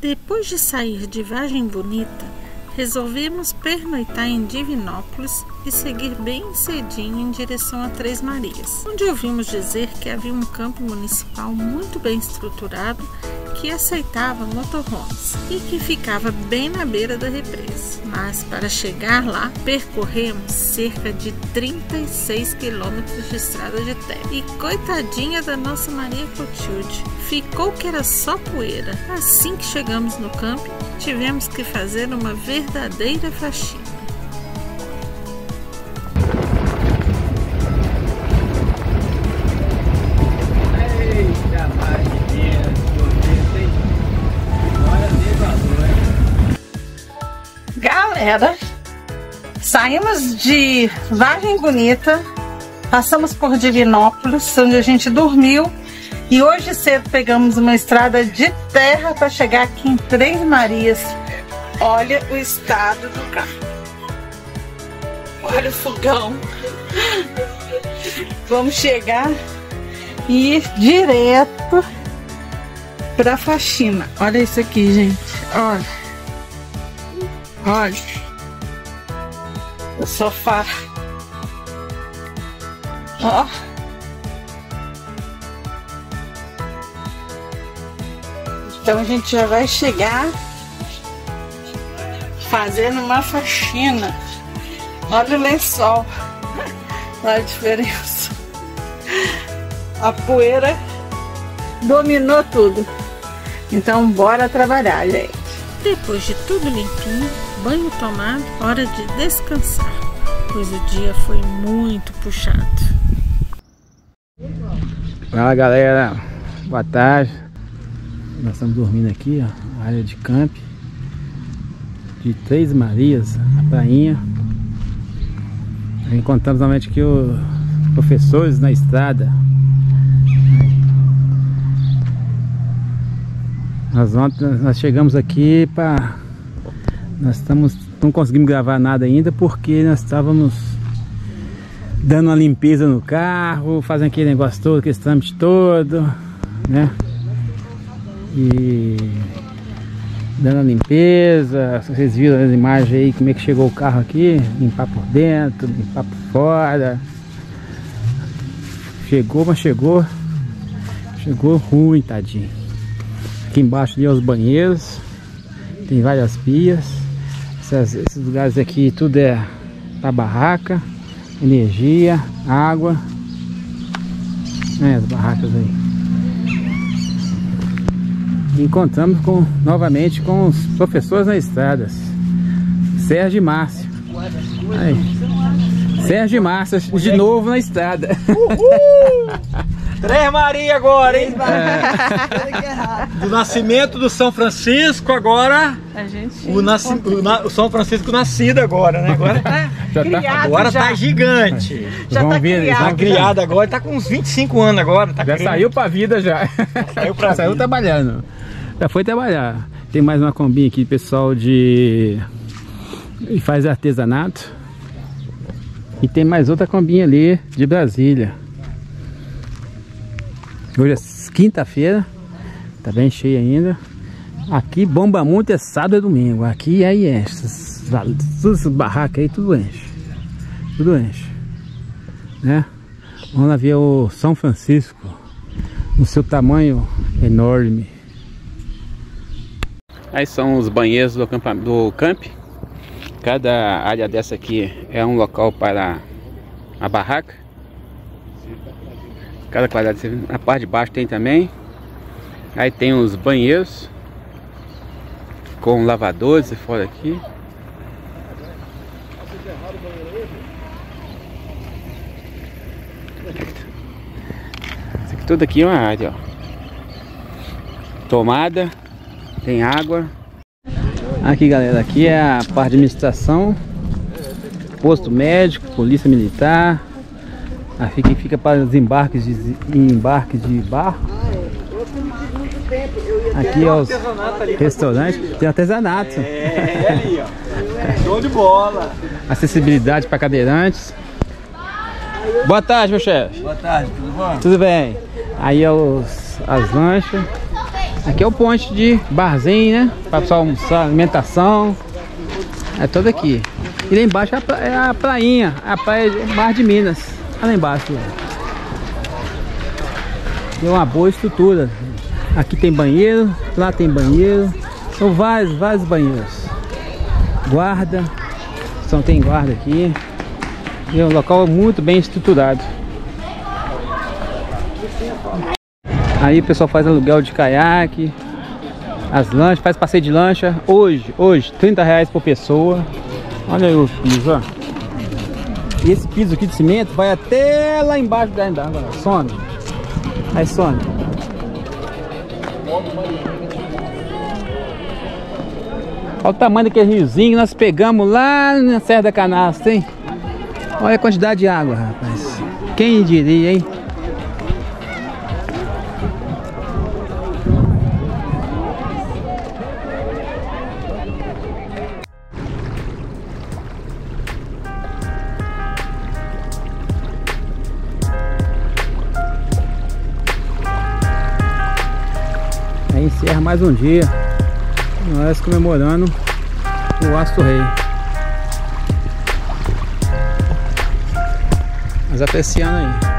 Depois de sair de Vargem Bonita, resolvemos pernoitar em Divinópolis e seguir bem cedinho em direção a Três Marias, onde ouvimos dizer que havia um campo municipal muito bem estruturado que aceitava motorhomes e que ficava bem na beira da represa. Mas para chegar lá, percorremos cerca de 36 quilômetros de estrada de terra. E coitadinha da nossa Maria Clotilde, ficou que era só poeira. Assim que chegamos no camping, tivemos que fazer uma verdadeira faxina. Saímos de Vargem Bonita, passamos por Divinópolis, onde a gente dormiu, e hoje cedo pegamos uma estrada de terra para chegar aqui em Três Marias. Olha o estado do carro. Olha o fogão. Vamos chegar e ir direto para faxina. Olha isso aqui, gente. Olha. Olha. O sofá. Ó. Então a gente já vai chegar fazendo uma faxina. Olha o lençol. Olha a diferença. A poeira dominou tudo. Então bora trabalhar, gente. Depois de tudo limpinho, banho tomado, hora de descansar, pois o dia foi muito puxado. Fala galera, boa tarde. Nós estamos dormindo aqui, ó, área de camp de Três Marias, a prainha. Encontramos novamente aqui os professores na estrada. Nós ontem nós chegamos aqui para nós estamos não conseguimos gravar nada ainda porque nós estávamos dando uma limpeza no carro, fazendo aquele negócio todo, aquele trâmite todo, né? E dando a limpeza, vocês viram as imagens aí, como é que chegou o carro aqui, limpar por dentro, limpar por fora. Chegou, mas chegou, chegou ruim, tadinho. Aqui embaixo ali é os banheiros, tem várias pias. Essas- esses lugares aqui tudo é para barraca, energia, água. É, as barracas aí. Encontramos com, novamente com os professores na estradas. Sérgio e Márcio. Aí. Sérgio e Márcio de novo na estrada. Três Maria agora, hein? Do nascimento do São Francisco, agora A gente o, nasci- o na- o São Francisco nascido agora, né? Agora tá, Já tá- agora tá gigante. Já Vamos tá ver, criado. Tá criado agora, tá com uns 25 anos agora. Tá Já grande. saiu pra vida já. Saiu pra saiu vida. trabalhando. Já foi trabalhar. Tem mais uma combinha aqui, pessoal de. que faz artesanato. E tem mais outra combinha ali de Brasília. Hoje é quinta-feira. Tá bem cheio ainda. Aqui bomba muito é sábado e domingo. Aqui aí enche. Essas- Todas essas barracas aí, tudo enche. Tudo enche. Né? Vamos lá ver o São Francisco no seu tamanho enorme. Aí são os banheiros do, campa- do camp. Cada área dessa aqui é um local para a barraca. Cada quadrado, na parte de baixo tem também. Aí tem os banheiros com lavadores fora aqui. Isso aqui, tudo aqui é uma área, ó. Tomada, tem água. Aqui, galera, aqui é a parte de administração, posto médico, polícia militar. Aqui fica para os embarques de embarques de barco. Aqui é os restaurantes, tem artesanato, É, ali, ó. Show de bola. acessibilidade para cadeirantes. Boa tarde, meu chefe. Boa tarde, tudo bom? Tudo bem? Aí é os, as lanchas. Aqui é o ponte de barzinho, né? Para pessoal almoçar, alimentação. É todo aqui. E lá embaixo é a, pra, é a prainha, a praia do Mar de Minas. Olha lá embaixo. Tem uma boa estrutura. Aqui tem banheiro, lá tem banheiro. São vários, vários banheiros. Guarda. São tem guarda aqui. E é um local muito bem estruturado. Aí o pessoal faz aluguel de caiaque, as lanchas, faz passeio de lancha. Hoje, hoje, 30 reais por pessoa. Olha aí o piso, ó. E esse piso aqui de cimento vai até lá embaixo da água. Some. Aí some. Olha o tamanho daquele riozinho que nós pegamos lá na Serra da Canastra, hein? Olha a quantidade de água, rapaz. Quem diria, hein? Mais um dia. Nós comemorando o Astro Rei. Mas apreciando aí.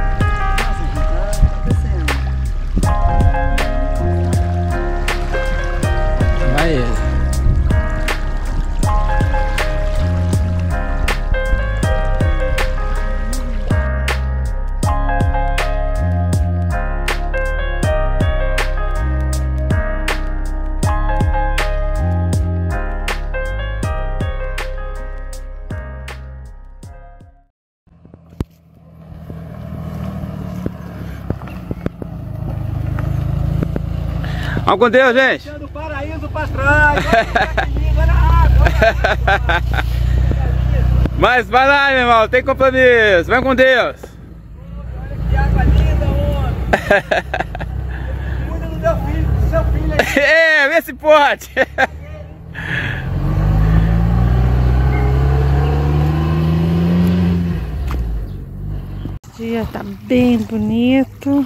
Vamos com Deus, gente. Deixando o paraíso pra trás. Olha na água. Mas vai lá, meu irmão, tem compromisso. Vai com Deus. Que água linda, homem. Cuida do teu filho, do seu filho aí. É, vê se pode. O dia tá bem bonito.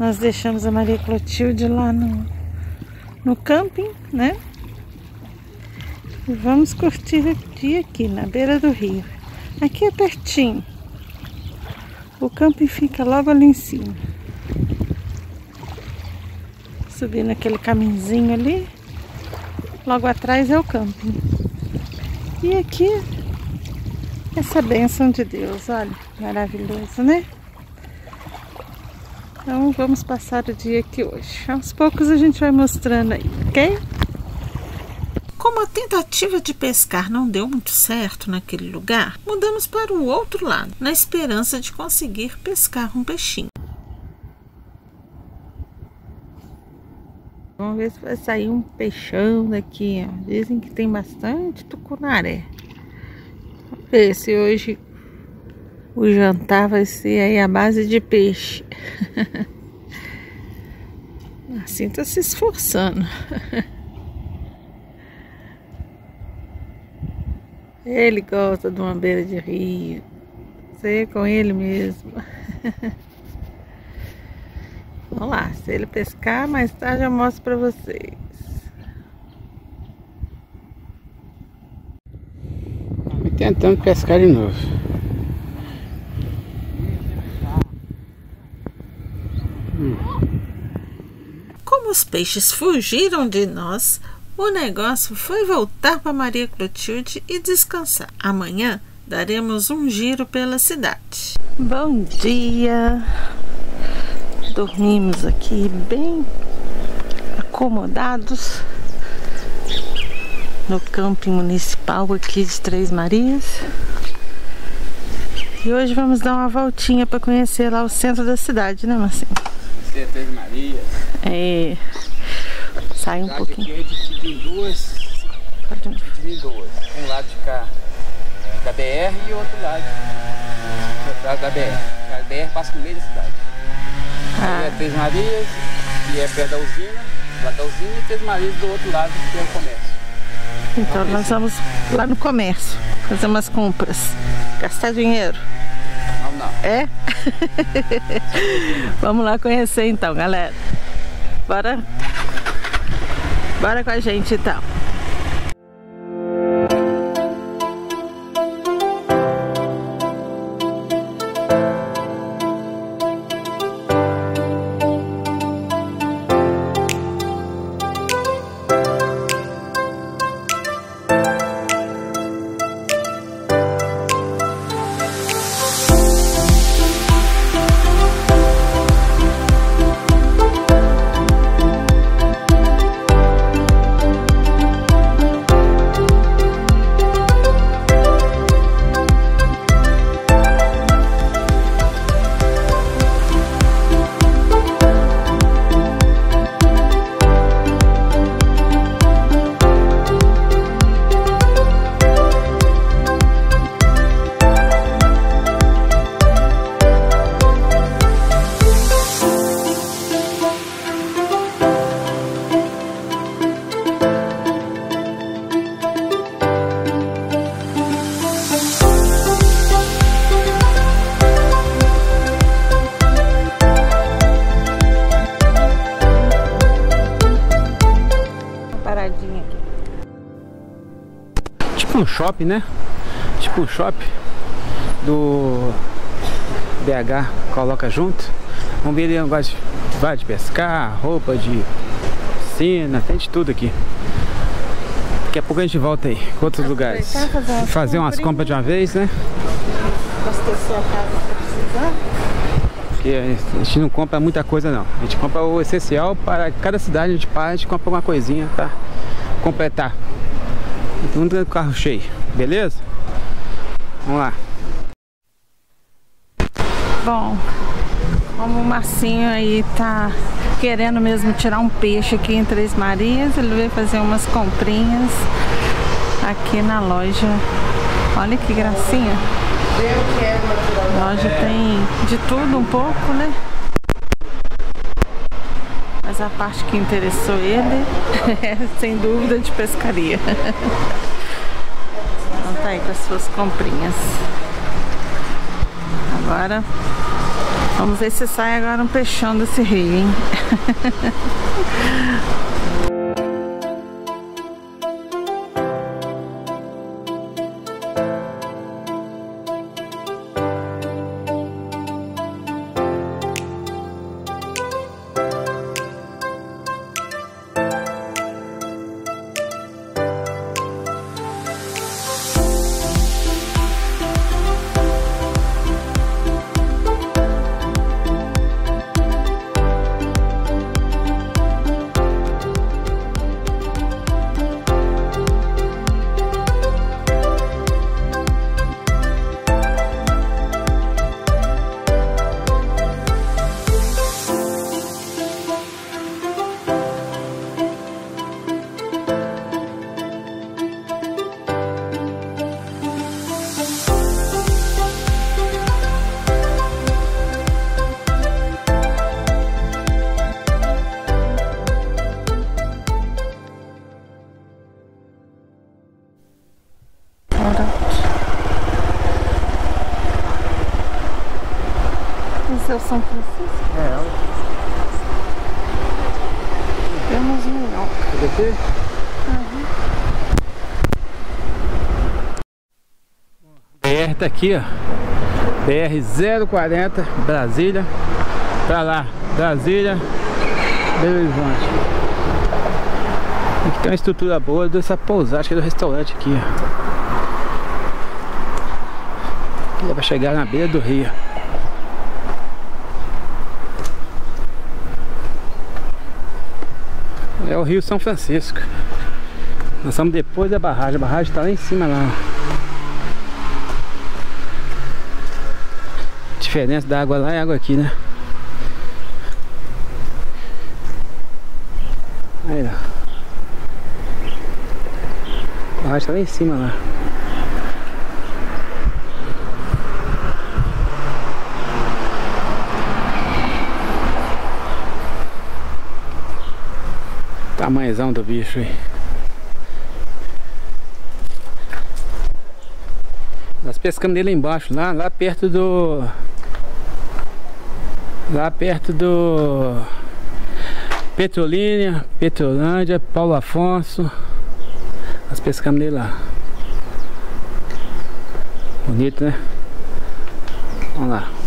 Nós deixamos a Maria Clotilde lá no, no camping, né? E vamos curtir o dia aqui na beira do rio. Aqui é pertinho. O camping fica logo ali em cima. Subindo aquele caminhozinho ali. Logo atrás é o camping. E aqui essa bênção de Deus, olha, maravilhoso, né? Então vamos passar o dia aqui hoje. Aos poucos a gente vai mostrando aí, ok? Como a tentativa de pescar não deu muito certo naquele lugar, mudamos para o outro lado, na esperança de conseguir pescar um peixinho. Vamos ver se vai sair um peixão daqui. Ó. Dizem que tem bastante tucunaré. Vamos ver se hoje o jantar vai ser aí a base de peixe. Assim tá se esforçando. Ele gosta de uma beira de rio. Sei com ele mesmo. Vamos lá, se ele pescar, mais tarde eu mostro pra vocês. E tentando pescar de novo. Como os peixes fugiram de nós, o negócio foi voltar para Maria Clotilde e descansar. Amanhã daremos um giro pela cidade. Bom dia! Dormimos aqui bem acomodados no camping municipal aqui de Três Marias. E hoje vamos dar uma voltinha para conhecer lá o centro da cidade, né, Marcinho? Três Maria. É. Sai um pouquinho. Aqui é dividido em duas. Dividido em duas. Um lado de cá da BR e outro lado da, da BR. A BR passa no meio da cidade. Aí é Ah, Três Marias, que é perto da usina, lá da usina, e Três Marias do outro lado, que é o comércio. então nós vamos lá no comércio fazer umas compras. Gastar dinheiro. É? Vamos lá conhecer então, galera. Bora. Bora com a gente então. Shopping, né? Tipo um shopping do BH coloca junto. Vamos ver ali negócio de, vai de pescar, roupa de piscina, tem de tudo aqui. Daqui a pouco a gente volta aí com outros lugares. fazer umas Fazer umas compras de uma vez, né? Abastecer a casa se precisar. Porque a gente não compra muita coisa não. A gente compra o essencial para cada cidade a gente para, a gente compra uma coisinha para completar. Então o carro cheio, beleza? Vamos lá. Bom, como o Marcinho aí tá querendo mesmo tirar um peixe aqui em Três Marias, ele veio fazer umas comprinhas aqui na loja. Olha que gracinha. A loja tem de tudo um pouco, né? Mas a parte que interessou ele é sem dúvida de pescaria. Então tá aí com as suas comprinhas. Agora vamos ver se sai agora um peixão desse rio, hein? BR tá aqui, ó. BR 040 Brasília. Pra lá, Brasília, Belo Horizonte. Aqui tem uma estrutura boa dessa pousada, acho que é do restaurante aqui, ó. Dá pra chegar na beira do rio. É o Rio São Francisco. Nós estamos depois da barragem. A barragem está lá em cima lá. ó. A diferença da água lá é água aqui, né? Aí, ó. A está lá em cima lá. Tamanhozão do bicho aí. Nós pescamos dele embaixo, lá, lá perto do. Lá perto do. Petrolínia, Petrolândia, Paulo Afonso. Nós pescamos nele lá. Bonito, né? Vamos lá.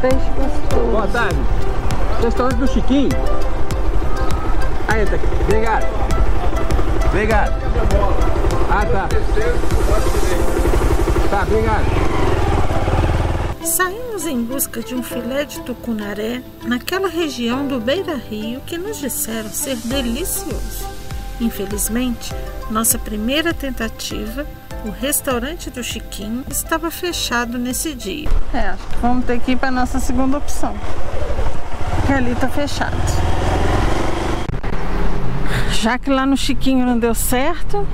Peixe gostoso. Boa tarde. Restaurante do Chiquinho. Aí, tá aqui. Obrigado. Obrigado. Ah, tá. Tá, obrigado. Saímos em busca de um filé de tucunaré naquela região do Beira Rio que nos disseram ser delicioso. Infelizmente, nossa primeira tentativa o restaurante do Chiquinho estava fechado nesse dia. É, que vamos ter que ir para nossa segunda opção. Porque ali está fechado. Já que lá no Chiquinho não deu certo,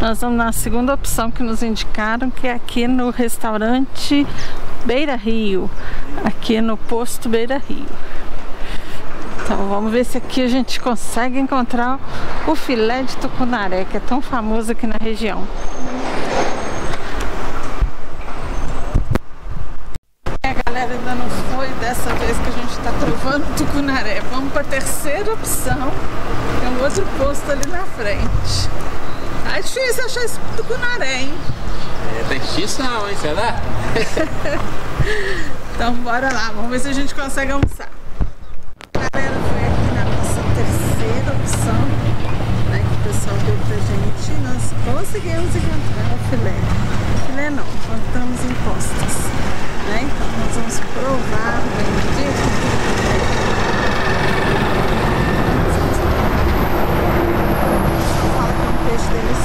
nós vamos na segunda opção que nos indicaram, que é aqui no restaurante Beira Rio, aqui no posto Beira Rio. Então vamos ver se aqui a gente consegue encontrar o filé de tucunaré, que é tão famoso aqui na região. dessa vez que a gente está provando tucunaré. Vamos para a terceira opção. Tem um outro posto ali na frente. Ah, é difícil achar esse tucunaré, hein? É, tem não, hein? Será? então bora lá, vamos ver se a gente consegue almoçar. Galera, foi aqui na nossa terceira opção né, que o pessoal deu pra gente. Nós conseguimos encontrar o filé. Filé não, contamos em postas né? Então nós vamos provar o bendito Fala que é um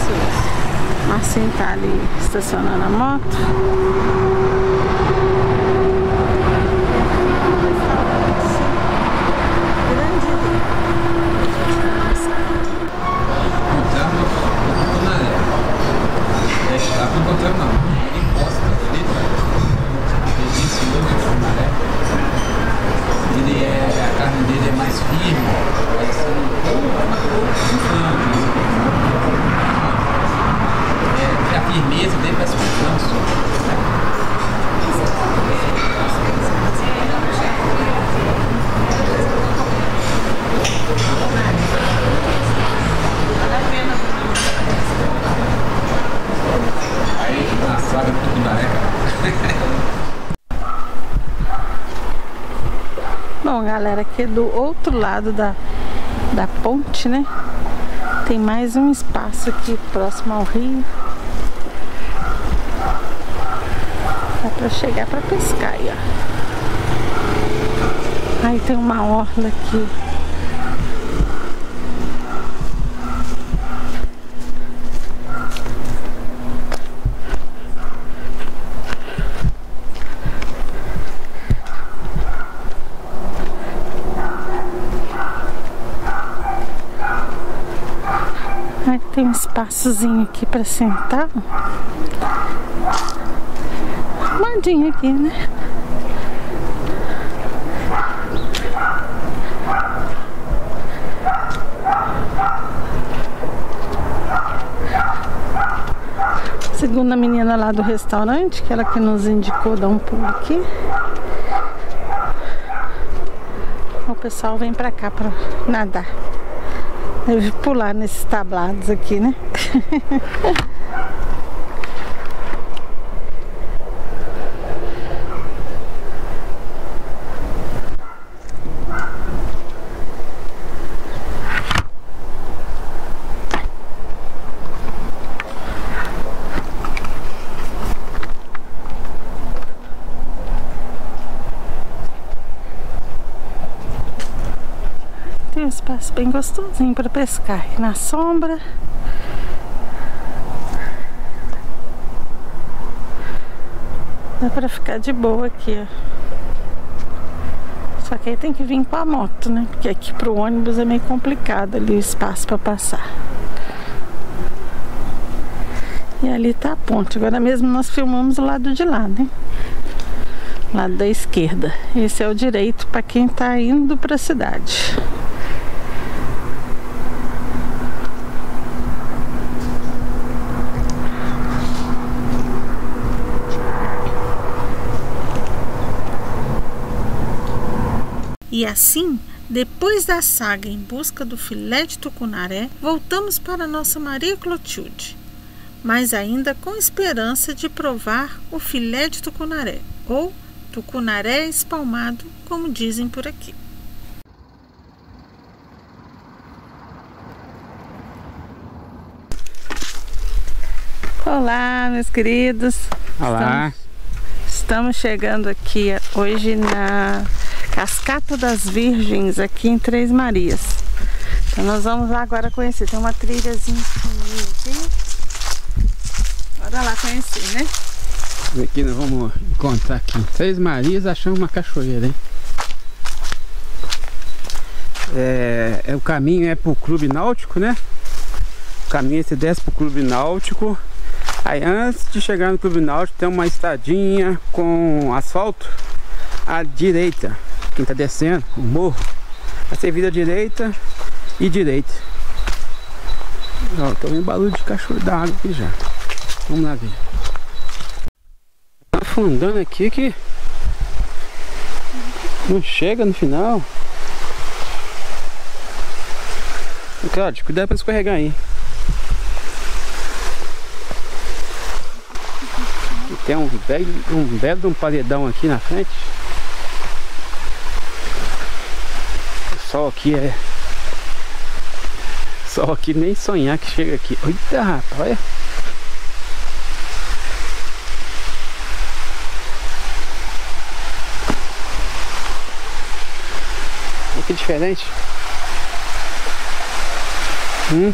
delicioso. Marcinho tá ali estacionando a moto. Galera, aqui do outro lado da, da ponte, né? Tem mais um espaço aqui próximo ao rio. Dá pra chegar pra pescar aí, ó. Aí tem uma orla aqui. Tem um espaçozinho aqui para sentar. Mandinho aqui, né? Segundo a menina lá do restaurante, que ela que nos indicou dar um pulo aqui. O pessoal vem pra cá pra nadar. Deve pular nesses tablados aqui, né? Tem um espaço bem gostosinho para pescar. Na sombra. Dá para ficar de boa aqui, ó. Só que aí tem que vir com a moto, né? Porque aqui pro ônibus é meio complicado ali o espaço para passar. E ali tá a ponte. Agora mesmo nós filmamos o lado de lá, né? Lado da esquerda. Esse é o direito para quem tá indo para a cidade. E assim, depois da saga em busca do filé de tucunaré, voltamos para nossa Maria Clotilde, mas ainda com esperança de provar o filé de tucunaré, ou tucunaré espalmado, como dizem por aqui. Olá, meus queridos. Olá. Estamos, estamos chegando aqui hoje na Cascata das Virgens, aqui em Três Marias. Então nós vamos lá agora conhecer. Tem uma trilhazinha aqui. Bora lá conhecer, né? Aqui nós vamos encontrar aqui em Três Marias, achamos uma cachoeira, hein? É, é, o caminho é pro Clube Náutico, né? O caminho é você desce pro Clube Náutico. Aí antes de chegar no Clube Náutico tem uma estradinha com asfalto à direita. Quem tá descendo, o morro. Ser vira direita e direita. Ó, tô vendo barulho de cachorro da água aqui já. Vamos lá ver. Tá afundando aqui que não chega no final. Claudio, cuidado pra escorregar aí. Tem um belo, um belo um paredão aqui na frente. Sol aqui é. Sol aqui nem sonhar que chega aqui. Eita rapaz, olha. Olha que diferente. Hum.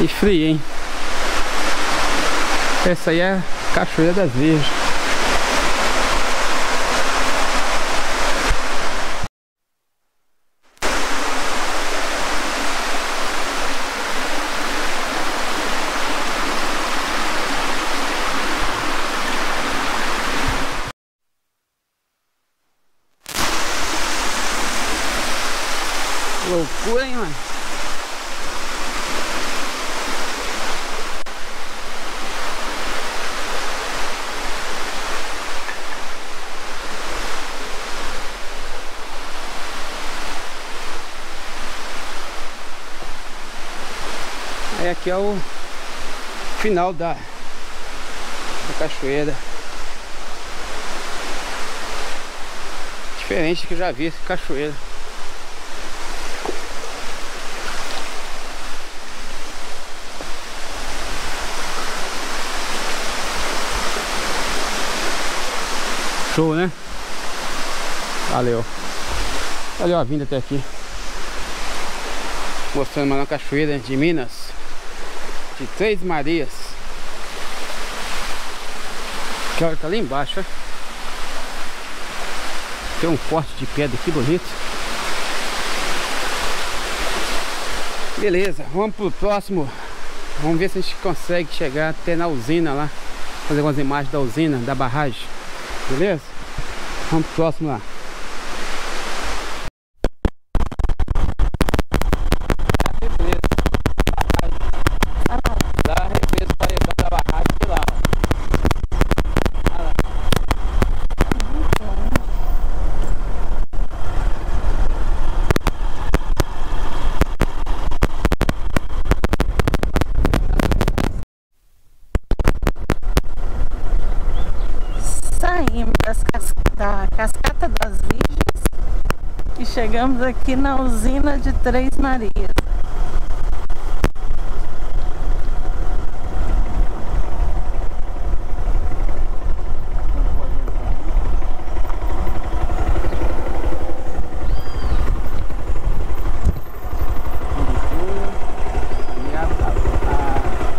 E frio, hein? Essa aí é a Cachoeira das Virgens. Aí aqui é o final da, da cachoeira. Diferente que eu já vi esse cachoeira. Show, né? Valeu. Valeu a vinda até aqui. Mostrando mais uma cachoeira de Minas. De Três Marias. Que hora tá lá embaixo, ó. Tem um corte de pedra aqui bonito. Beleza, vamos pro próximo. Vamos ver se a gente consegue chegar até na usina lá. Fazer algumas imagens da usina, da barragem. Beleza? Vamos pro próximo lá. Chegamos aqui na usina de Três Marias.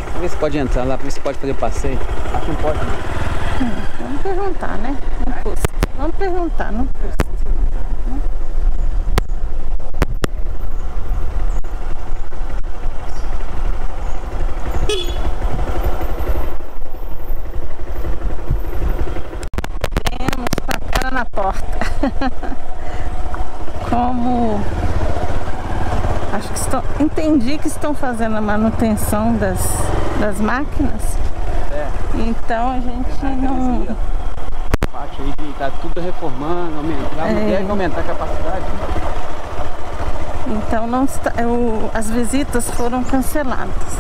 Vamos ver se pode entrar lá, ver se pode fazer o passeio. Acho que não pode. Hum, vamos perguntar, né? Não custa. Vamos perguntar, não custa. Como acho que estão, entendi que estão fazendo a manutenção das, das máquinas. É. Então a gente não. Parte aí que tá tudo reformando, aumentar, é. deve aumentar a capacidade. Então não está, eu, as visitas foram canceladas.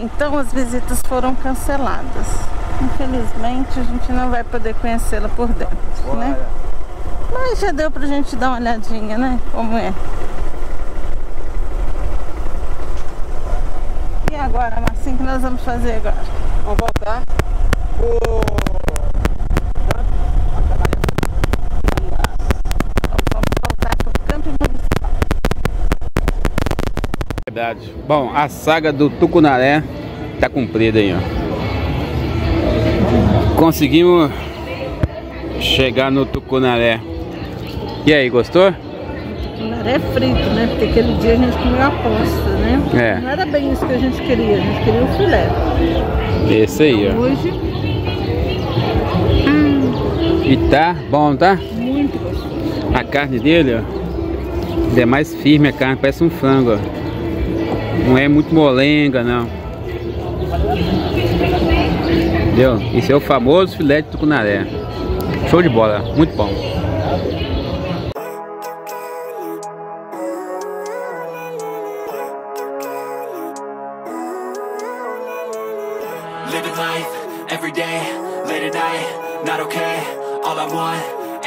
Então as visitas foram canceladas. Infelizmente a gente não vai poder conhecê-la por dentro, né? Mas já deu pra gente dar uma olhadinha, né? Como é. E agora, Marcinho, o que nós vamos fazer agora? Vamos voltar pro... Vamos voltar pro campo municipal. Verdade. Bom, a saga do Tucunaré tá cumprida aí, ó. Conseguimos chegar no Tucunaré. E aí, gostou? Tucunaré frito, né? Porque aquele dia a gente comeu a posta, né? É. Não era bem isso que a gente queria, a gente queria o filé. Esse aí, então, ó. Hoje. Hum. E tá bom, tá? Muito gostoso. A carne dele, ó. É mais firme a carne, parece um frango, ó. Não é muito molenga, não. Entendeu? Esse é o famoso filé de tucunaré. Show de bola, muito bom. All I want,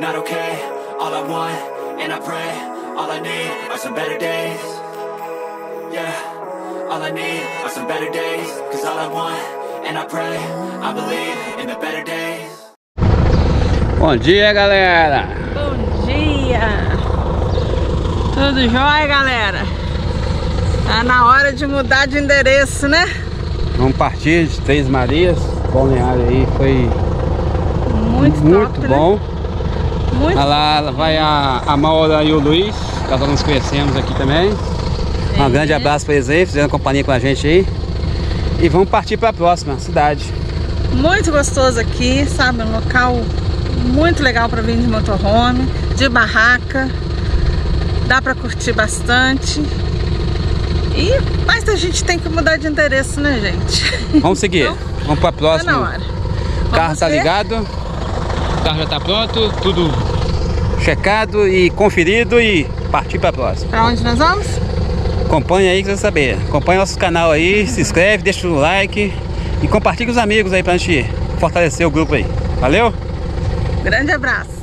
not okay. All I want, and I pray, all I need are some better days. Yeah, all I need are some better days. Cause all I want, and I pray, I believe in the better days. Bom dia, galera. Bom dia! Tudo jóia, galera? Tá na hora de mudar de endereço, né? Vamos partir de Três Marias. O balneário aí foi Muito, muito top, bom. Né? Muito Olha lá, vai a, a Maura e o Luiz, que nós nos conhecemos aqui também. Um É. grande abraço para eles aí, fizeram companhia com a gente aí. E vamos partir para a próxima cidade. Muito gostoso aqui, sabe? Um local muito legal para vir de motorhome, de barraca. Dá para curtir bastante. E mas a gente tem que mudar de endereço, né, gente? Vamos seguir. Então, vamos para a Tá próxima. na hora. O carro tá ligado. O carro já tá pronto, tudo checado e conferido e partir para a próxima. Pra onde nós vamos? Acompanha aí que você vai saber. Acompanha nosso canal aí, se inscreve, deixa o like e compartilha com os amigos aí pra gente fortalecer o grupo aí. Valeu? Grande abraço.